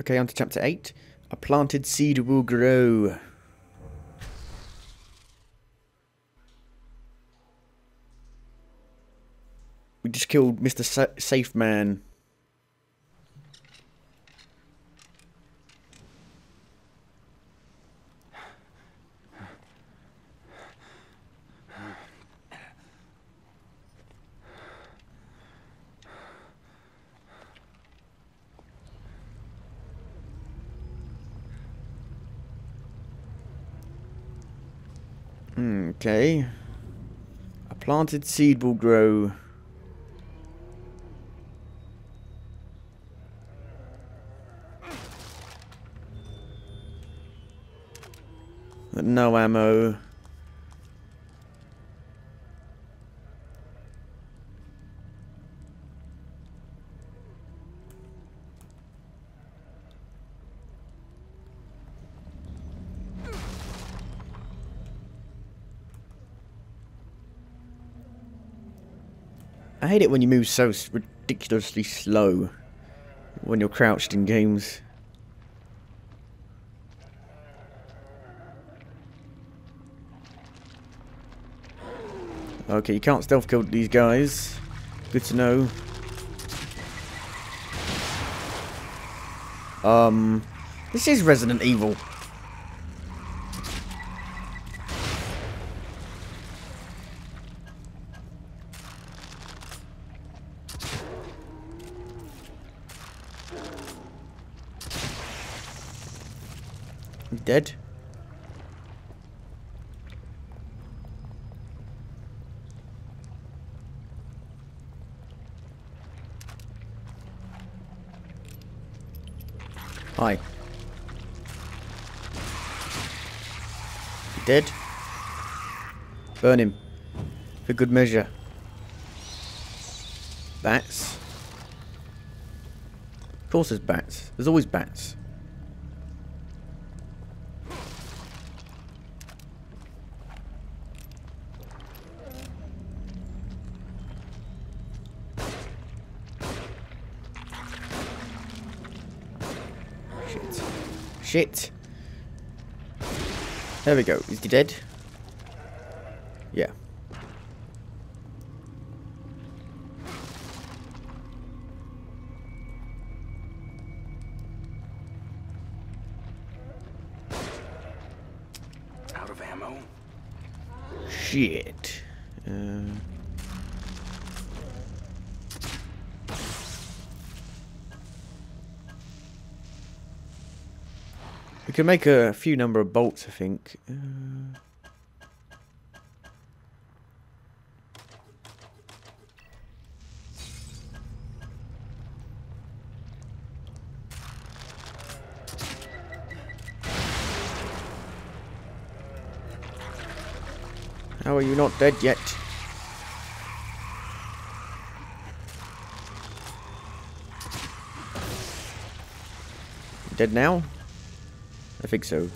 Okay, on to chapter 8. A planted seed will grow. We just killed Mr. Sa Safe Man. Okay. A planted seed will grow. No ammo. I hate it when you move so ridiculously slow when you're crouched in games. Okay, you can't stealth kill these guys. Good to know. Um, this is Resident Evil. Dead? Hi. Dead? Burn him. For good measure. Bats? Of course there's bats. There's always bats. Shit. Shit. There we go. Is he dead? Yeah. Out of ammo? Shit. Uh, we can make a few number of bolts, I think. Uh, how are you not dead yet? Dead now? I think so.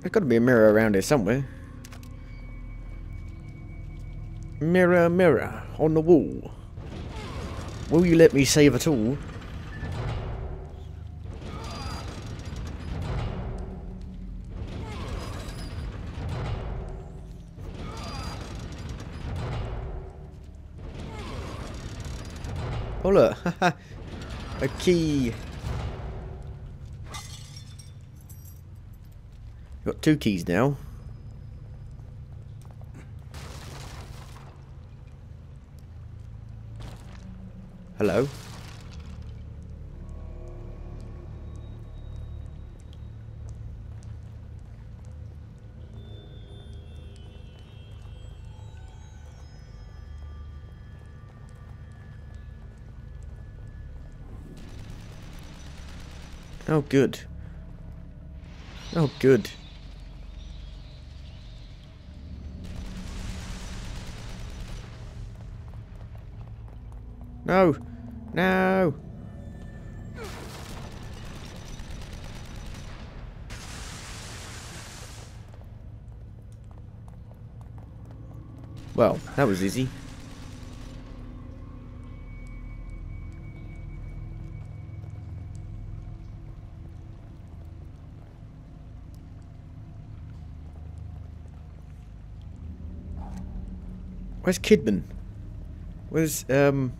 There's got to be a mirror around here somewhere. Mirror, mirror, on the wall. Will you let me save at all? Oh look, a key. Got two keys now. Hello. Oh, good. Oh, good. No! No! Well, that was easy. Where's Kidman? Where's, um,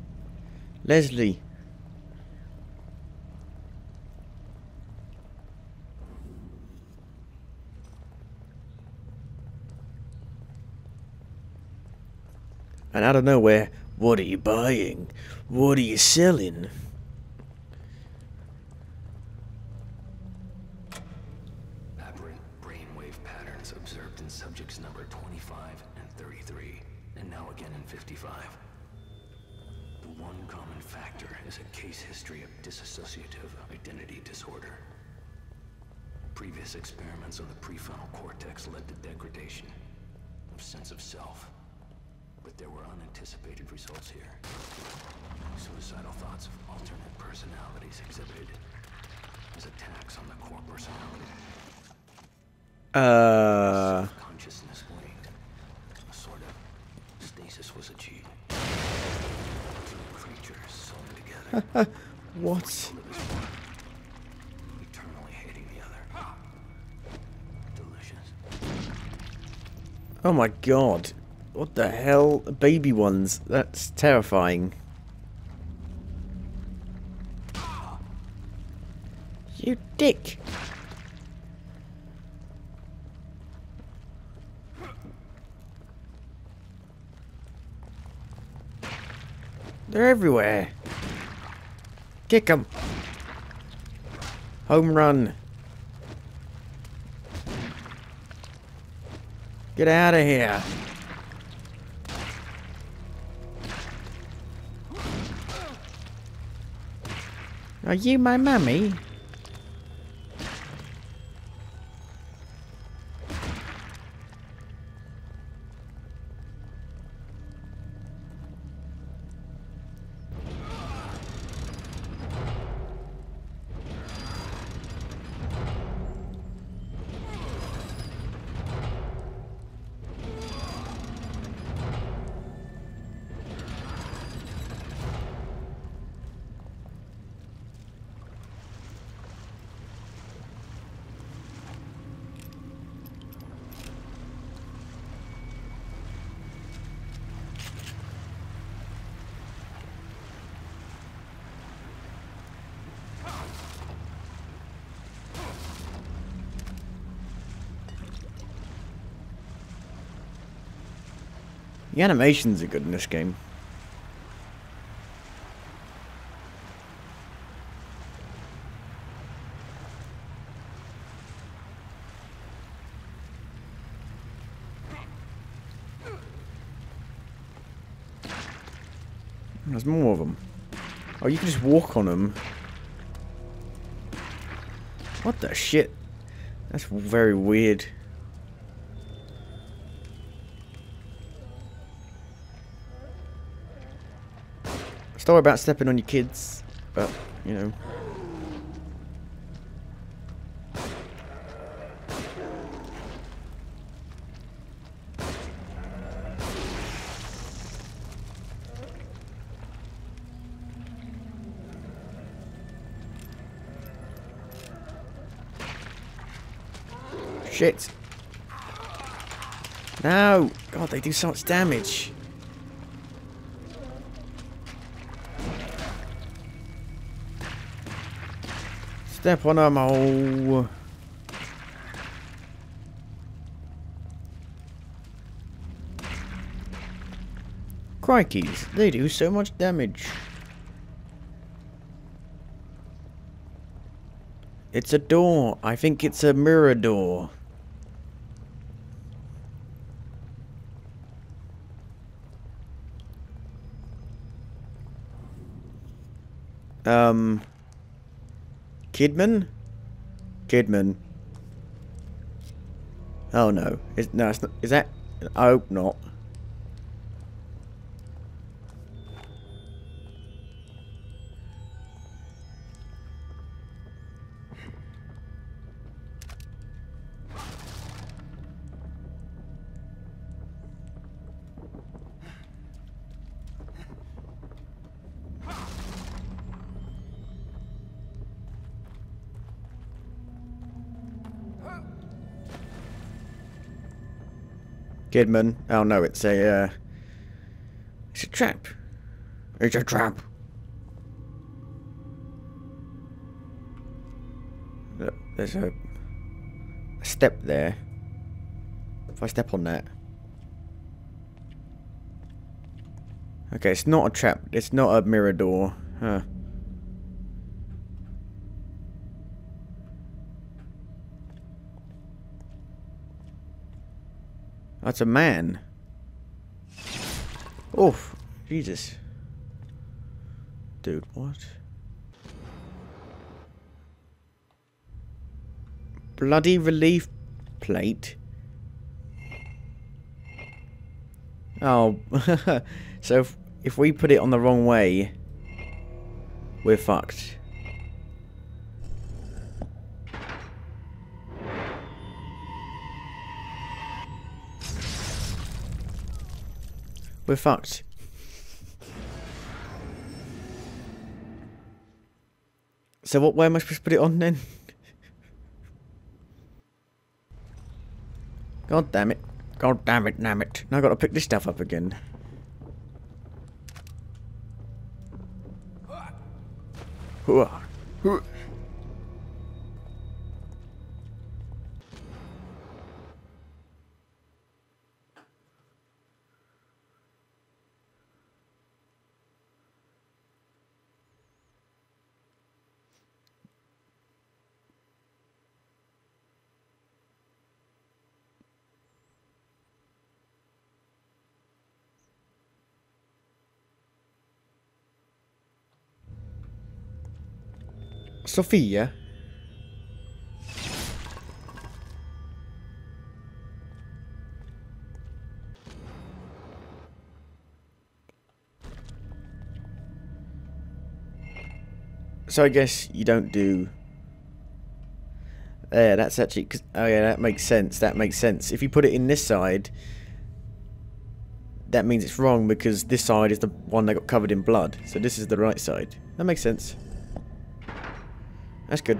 Leslie? And out of nowhere, what are you buying? What are you selling? Aberrant brainwave patterns observed in subjects number 25 and 33, and now again in 55. One common factor is a case history of dissociative identity disorder. Previous experiments on the prefrontal cortex led to degradation of sense of self. But there were unanticipated results here. Suicidal thoughts of alternate personalities exhibited as attacks on the core personality. Uh, Consciousness waned. A sort of stasis was achieved. Delicious. Oh my god. What the hell? Baby ones. That's terrifying. You dick. They're everywhere. Kick 'em. Home run. Get out of here. Are you my mummy? The animations are good in this game. There's more of them. Oh, you can just walk on them. What the shit? That's very weird. Story about stepping on your kids, but, you know. Shit. No! God, they do so much damage. Step on them, oh. Crikeys, they do so much damage. It's a door. I think it's a mirror door. Um... Kidman? Kidman. Oh no. Is, no, it's not, is that... I hope not. Kidman. Oh no, it's a, uh, it's a trap. It's a trap. Look, there's a, a step there. If I step on that. Okay, it's not a trap. It's not a mirror door. Huh. That's a man. Oof. Jesus. Dude, what? Bloody relief plate? Oh, so if, if we put it on the wrong way, we're fucked. We're fucked. So what where am I supposed to put it on then? God damn it. God damn it, damn it. Now I've got to pick this stuff up again. Hooah. Hooah. Sofia? So I guess you don't do... Yeah, that's actually... Oh yeah, that makes sense. That makes sense. If you put it in this side, that means it's wrong because this side is the one that got covered in blood. So this is the right side. That makes sense. That's good.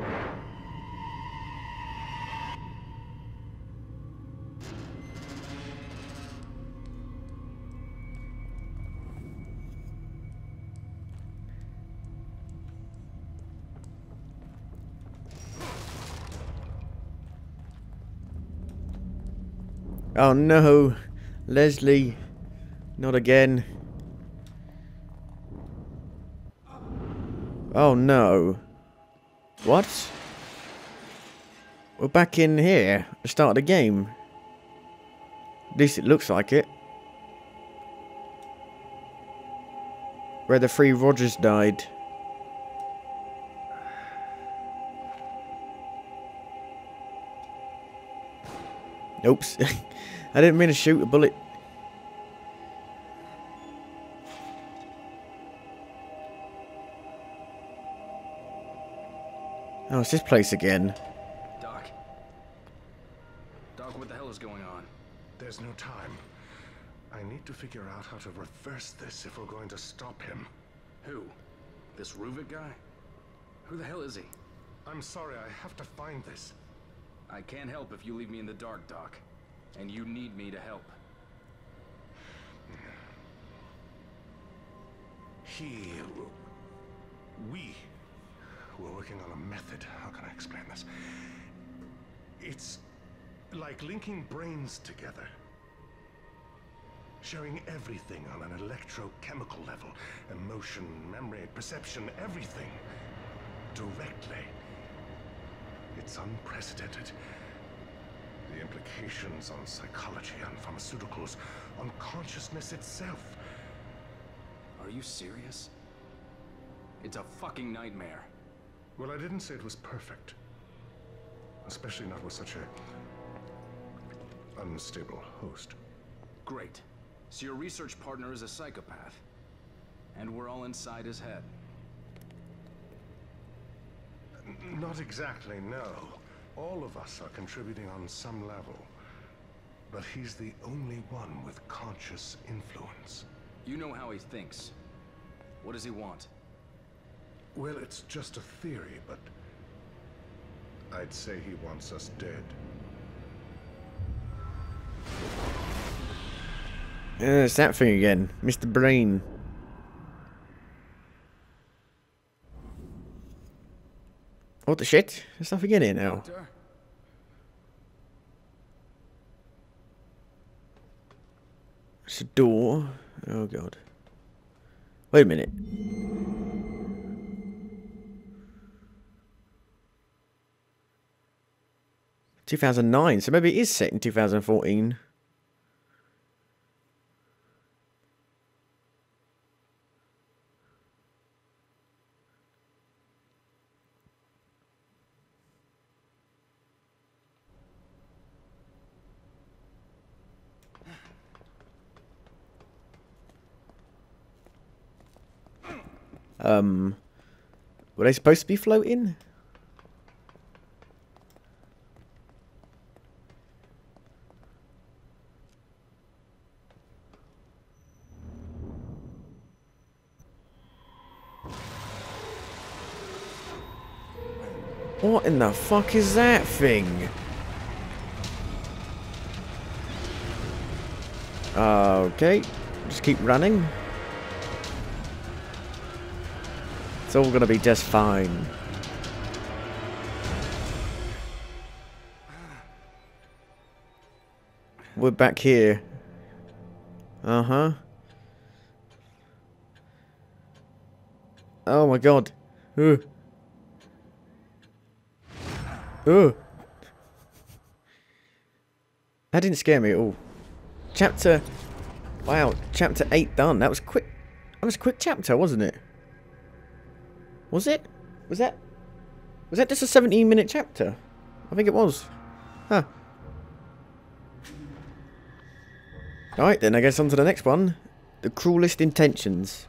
Oh no, Leslie, not again. Oh no. What? We're back in here, the start the game. At least it looks like it. Where the three Rogers died. Oops. I didn't mean to shoot a bullet. Oh, it's this place again. Doc. Doc, what the hell is going on? There's no time. I need to figure out how to reverse this if we're going to stop him. Who? This Ruvik guy? Who the hell is he? I'm sorry, I have to find this. I can't help if you leave me in the dark, Doc. And you need me to help. He... We we're working on a method. How can I explain this? It's like linking brains together. Showing everything on an electrochemical level. Emotion, memory, perception, everything. Directly. It's unprecedented. The implications on psychology, on pharmaceuticals, on consciousness itself. Are you serious? It's a fucking nightmare. Well, I didn't say it was perfect. Especially not with such a... unstable host. Great. So your research partner is a psychopath. And we're all inside his head. N not exactly, no. All of us are contributing on some level. But he's the only one with conscious influence. You know how he thinks. What does he want? Well, it's just a theory, but... I'd say he wants us dead. Uh, it's that thing again. Mr. Brain. What the shit? There's nothing in here now. It's a door. Oh god. Wait a minute. Two thousand nine, so maybe it is set in two thousand fourteen. Um, were they supposed to be floating? What in the fuck is that thing? Okay, just keep running. It's all gonna be just fine. We're back here. Uh-huh. Oh my god. Ugh. Ugh. That didn't scare me at all. Chapter... Wow, chapter 8 done. That was quick. That was a quick chapter, wasn't it? Was it? Was that... Was that just a 17 minute chapter? I think it was. Huh. Alright then, I guess on to the next one. The Cruelest Intentions.